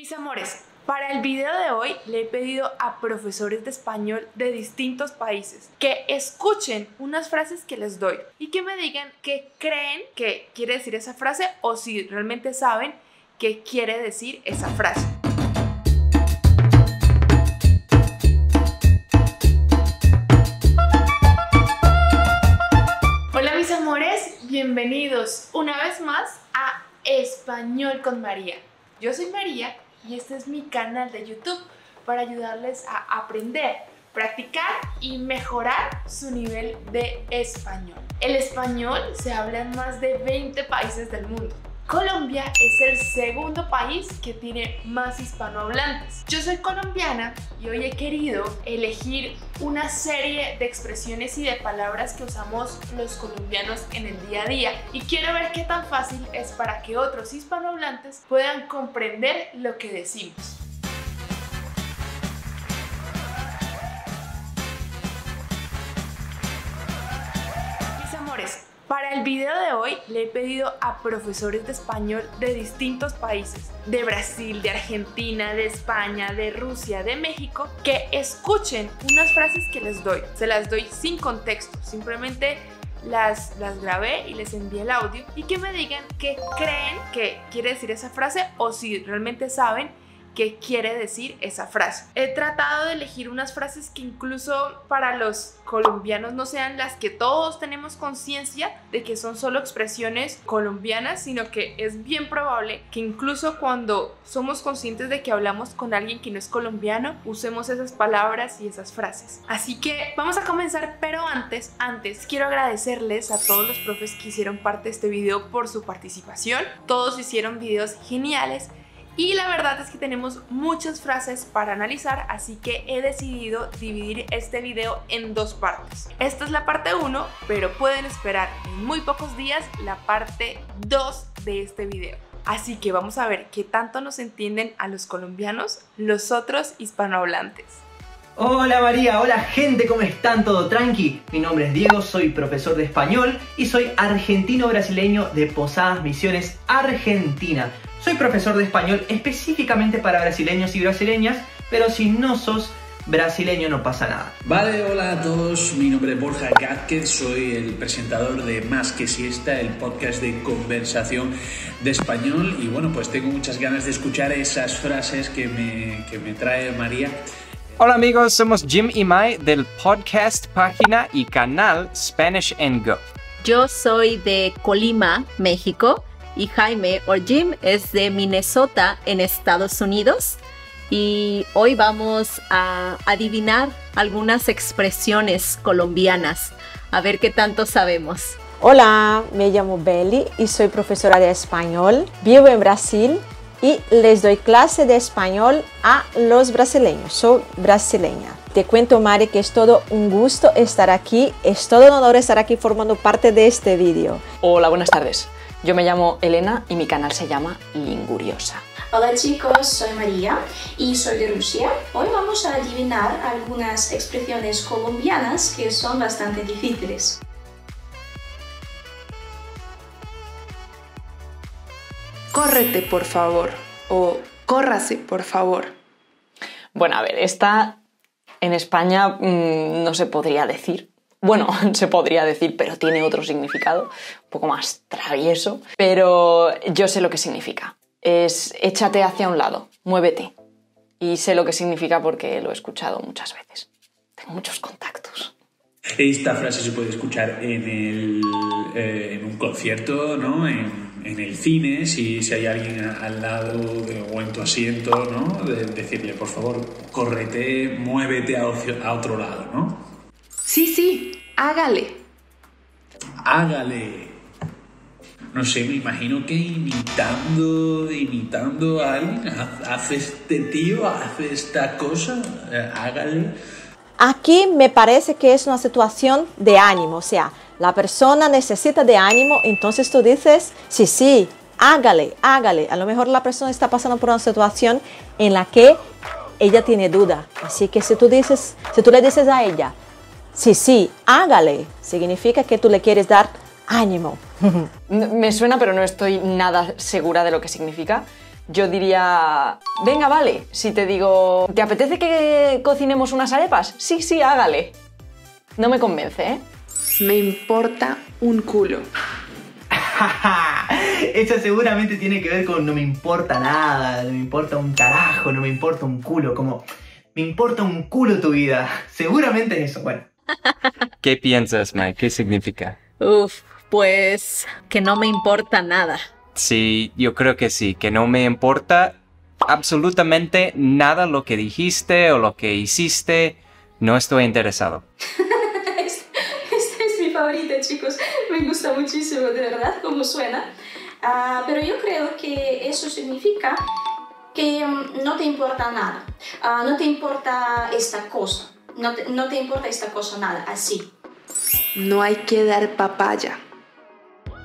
Mis amores, para el video de hoy le he pedido a profesores de español de distintos países que escuchen unas frases que les doy y que me digan qué creen que quiere decir esa frase o si realmente saben qué quiere decir esa frase. Hola mis amores, bienvenidos una vez más a Español con María. Yo soy María y este es mi canal de YouTube para ayudarles a aprender, practicar y mejorar su nivel de español. El español se habla en más de 20 países del mundo. Colombia es el segundo país que tiene más hispanohablantes. Yo soy colombiana y hoy he querido elegir una serie de expresiones y de palabras que usamos los colombianos en el día a día y quiero ver qué tan fácil es para que otros hispanohablantes puedan comprender lo que decimos. Para el video de hoy le he pedido a profesores de español de distintos países, de Brasil, de Argentina, de España, de Rusia, de México, que escuchen unas frases que les doy. Se las doy sin contexto, simplemente las, las grabé y les envié el audio y que me digan qué creen que quiere decir esa frase o si realmente saben qué quiere decir esa frase. He tratado de elegir unas frases que incluso para los colombianos no sean las que todos tenemos conciencia de que son solo expresiones colombianas, sino que es bien probable que incluso cuando somos conscientes de que hablamos con alguien que no es colombiano, usemos esas palabras y esas frases. Así que vamos a comenzar, pero antes, antes quiero agradecerles a todos los profes que hicieron parte de este video por su participación. Todos hicieron videos geniales y la verdad es que tenemos muchas frases para analizar, así que he decidido dividir este video en dos partes. Esta es la parte 1, pero pueden esperar en muy pocos días la parte 2 de este video. Así que vamos a ver qué tanto nos entienden a los colombianos los otros hispanohablantes. Hola María, hola gente, ¿cómo están? ¿Todo tranqui? Mi nombre es Diego, soy profesor de español y soy argentino-brasileño de Posadas Misiones, Argentina. Soy profesor de español específicamente para brasileños y brasileñas, pero si no sos brasileño no pasa nada. Vale, hola a todos, mi nombre es Borja Gázquez, soy el presentador de Más que Siesta, el podcast de conversación de español y bueno, pues tengo muchas ganas de escuchar esas frases que me, que me trae María. Hola amigos, somos Jim y Mai del podcast, página y canal Spanish and Go. Yo soy de Colima, México y Jaime o Jim es de Minnesota en Estados Unidos y hoy vamos a adivinar algunas expresiones colombianas, a ver qué tanto sabemos. Hola, me llamo Belly y soy profesora de español. Vivo en Brasil y les doy clase de español a los brasileños. Soy brasileña. Te cuento, Mari, que es todo un gusto estar aquí. Es todo un honor estar aquí formando parte de este vídeo. Hola, buenas tardes. Yo me llamo Elena y mi canal se llama Linguriosa. Hola chicos, soy María y soy de Rusia. Hoy vamos a adivinar algunas expresiones colombianas que son bastante difíciles. Córrete, por favor, o córrase, por favor. Bueno, a ver, esta en España mmm, no se podría decir. Bueno, se podría decir, pero tiene otro significado, un poco más travieso. Pero yo sé lo que significa. Es échate hacia un lado, muévete. Y sé lo que significa porque lo he escuchado muchas veces. Tengo muchos contactos. Esta frase se puede escuchar en, el, eh, en un concierto, ¿no? En, en el cine, si, si, hay alguien al lado de, o en tu asiento, ¿no? De, decirle, por favor, córrete, muévete a, a otro lado, ¿no? Sí, sí, hágale. Hágale. No sé, me imagino que imitando, imitando a alguien, hace este tío, hace esta cosa, eh, hágale. Aquí me parece que es una situación de ánimo, o sea, la persona necesita de ánimo, entonces tú dices, sí, sí, hágale, hágale. A lo mejor la persona está pasando por una situación en la que ella tiene duda. Así que si tú dices, si tú le dices a ella, sí, sí, hágale, significa que tú le quieres dar ánimo. Me suena, pero no estoy nada segura de lo que significa. Yo diría, venga, vale, si te digo, ¿te apetece que cocinemos unas arepas? Sí, sí, hágale. No me convence, ¿eh? Me importa un culo. Eso seguramente tiene que ver con no me importa nada, no me importa un carajo, no me importa un culo, como me importa un culo tu vida. Seguramente es eso, bueno. ¿Qué piensas, Mike? ¿Qué significa? Uf, pues que no me importa nada. Sí, yo creo que sí, que no me importa absolutamente nada lo que dijiste o lo que hiciste. No estoy interesado. Favorito, chicos. Me gusta muchísimo, de verdad, cómo suena. Ah, pero yo creo que eso significa que mm, no te importa nada. Ah, no te importa esta cosa. No te, no te importa esta cosa nada, así. No hay que dar papaya.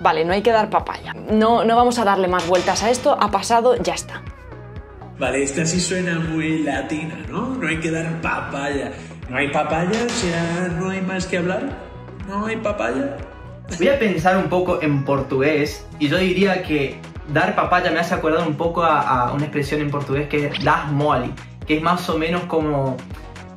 Vale, no hay que dar papaya. No, no vamos a darle más vueltas a esto. Ha pasado, ya está. Vale, esta sí suena muy latina, ¿no? No hay que dar papaya. ¿No hay papaya? ¿Será no hay más que hablar? ¿No hay papaya? Voy a pensar un poco en portugués y yo diría que dar papaya me hace acordar un poco a, una expresión en portugués que es das mole, que es más o menos como,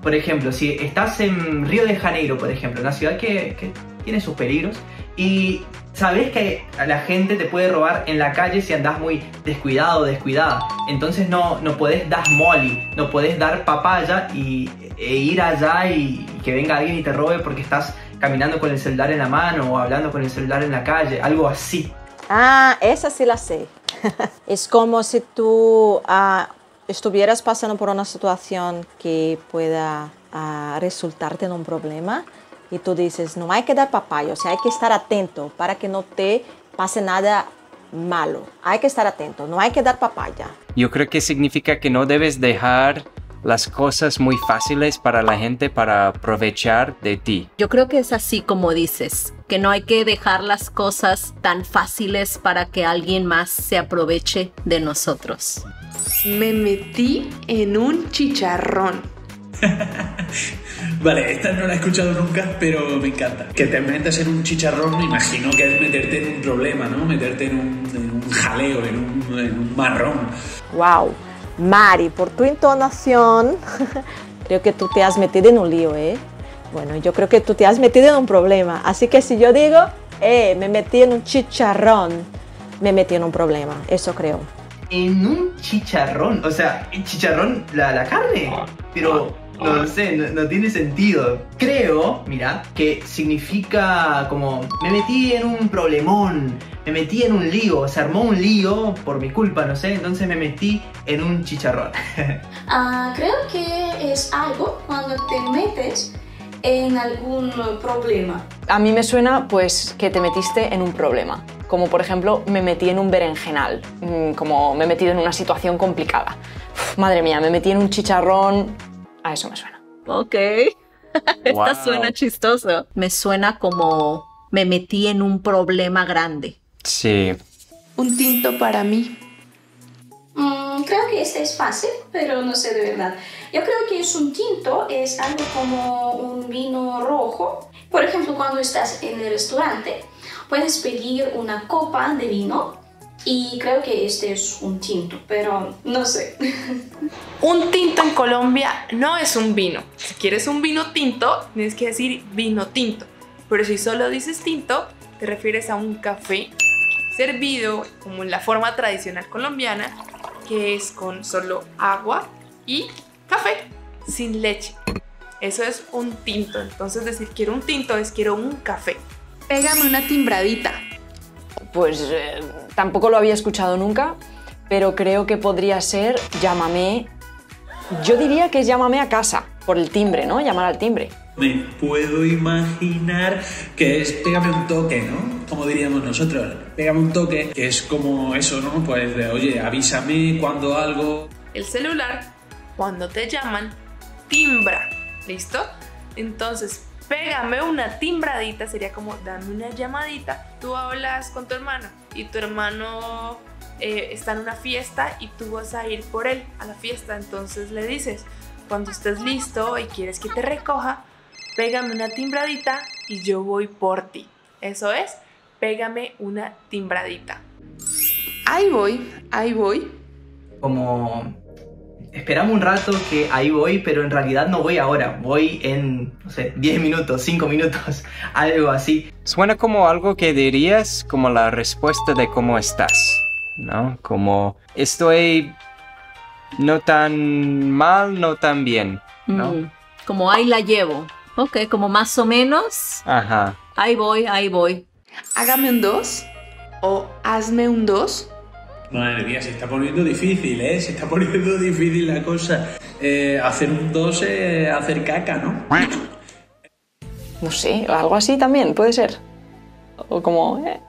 por ejemplo, si estás en Río de Janeiro, por ejemplo, una ciudad que, tiene sus peligros y sabes que la gente te puede robar en la calle si andas muy descuidado o descuidada. Entonces no, no podés dar mole, no podés dar papaya y, e ir allá y que venga alguien y te robe porque estás caminando con el celular en la mano o hablando con el celular en la calle, algo así. Ah, esa sí la sé. es como si tú ah, estuvieras pasando por una situación que pueda ah, resultarte en un problema y tú dices, no hay que dar papaya, o sea, hay que estar atento para que no te pase nada malo. Hay que estar atento, no hay que dar papaya. Yo creo que significa que no debes dejar las cosas muy fáciles para la gente para aprovechar de ti. Yo creo que es así como dices, que no hay que dejar las cosas tan fáciles para que alguien más se aproveche de nosotros. Me metí en un chicharrón. Vale, esta no la he escuchado nunca, pero me encanta. Que te metas en un chicharrón, me imagino que es meterte en un problema, ¿no? Meterte en un, en un jaleo, en un, en un marrón. Wow. Mari, por tu entonación, creo que tú te has metido en un lío, ¿eh? Bueno, yo creo que tú te has metido en un problema. Así que si yo digo, eh, me metí en un chicharrón, me metí en un problema. Eso creo. En un chicharrón, o sea, ¿el chicharrón, la, la carne, pero no sé, no, no tiene sentido. Creo, mira, que significa como me metí en un problemón, me metí en un lío, se armó un lío por mi culpa, no sé, entonces me metí en un chicharrón. Ah, creo que es algo cuando te metes en algún problema. A mí me suena pues que te metiste en un problema. Como por ejemplo, me metí en un berenjenal, mm, como me he metido en una situación complicada. Uf, madre mía, me metí en un chicharrón. A eso me suena. Ok. Esta Wow. suena chistoso. Me suena como me metí en un problema grande. Sí. Un tinto para mí. Mm, creo que este es fácil, pero no sé de verdad. Yo creo que es un tinto, es algo como un vino rojo. Por ejemplo, cuando estás en el restaurante, puedes pedir una copa de vino y creo que este es un tinto, pero no sé. Un tinto en Colombia no es un vino. Si quieres un vino tinto, tienes que decir vino tinto. Pero si solo dices tinto, te refieres a un café servido como en la forma tradicional colombiana, que es con solo agua y café, sin leche. Eso es un tinto. Entonces decir quiero un tinto es quiero un café. Pégame una timbradita. Pues eh, tampoco lo había escuchado nunca, pero creo que podría ser llámame. Yo diría que es llámame a casa, por el timbre, ¿no? Llamar al timbre. Me puedo imaginar que es pégame un toque, ¿no? Como diríamos nosotros, pégame un toque, que es como eso, ¿no? Pues de, oye, avísame cuando algo... El celular, cuando te llaman, timbra. ¿Listo? Entonces, pégame una timbradita, sería como dame una llamadita. Tú hablas con tu hermano y tu hermano eh, está en una fiesta y tú vas a ir por él a la fiesta. Entonces le dices, cuando estés listo y quieres que te recoja, pégame una timbradita y yo voy por ti. Eso es, pégame una timbradita. Ahí voy, ahí voy. como esperamos un rato que ahí voy, pero en realidad no voy ahora, voy en, no sé, 10 minutos, 5 minutos, algo así. Suena como algo que dirías como la respuesta de cómo estás, ¿no? Como estoy no tan mal, no tan bien, ¿no? Mm, como ahí la llevo. Ok, como más o menos. Ajá. Ahí voy, ahí voy. Hágame un 2 o hazme un 2. Madre mía, se está poniendo difícil, ¿eh? Se está poniendo difícil la cosa. Eh, hacer un 2 es hacer caca, ¿no? No sé, algo así también, puede ser. O como... eh,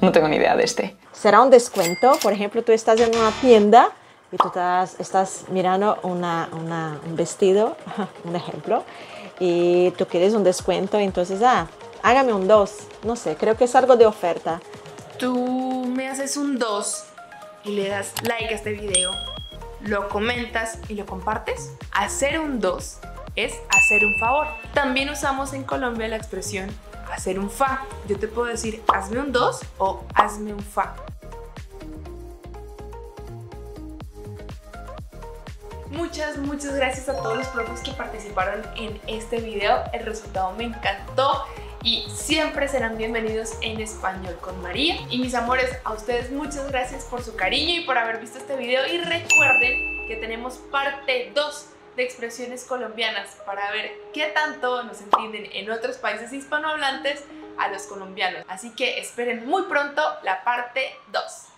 no tengo ni idea de este. Será un descuento, por ejemplo, tú estás en una tienda y tú estás, estás mirando una, una- un vestido, un ejemplo, y tú quieres un descuento, entonces, ah, hágame un 2, no sé, creo que es algo de oferta. Tú me haces un 2 y le das like a este video, lo comentas y lo compartes. Hacer un 2 es hacer un favor. También usamos en Colombia la expresión hacer un fa. Yo te puedo decir hazme un 2 o hazme un fa. Muchas, muchas gracias a todos los profes que participaron en este video. El resultado me encantó y siempre serán bienvenidos en español con María. Y mis amores, a ustedes muchas gracias por su cariño y por haber visto este video. Y recuerden que tenemos parte 2 de expresiones colombianas para ver qué tanto nos entienden en otros países hispanohablantes a los colombianos. Así que esperen muy pronto la parte 2.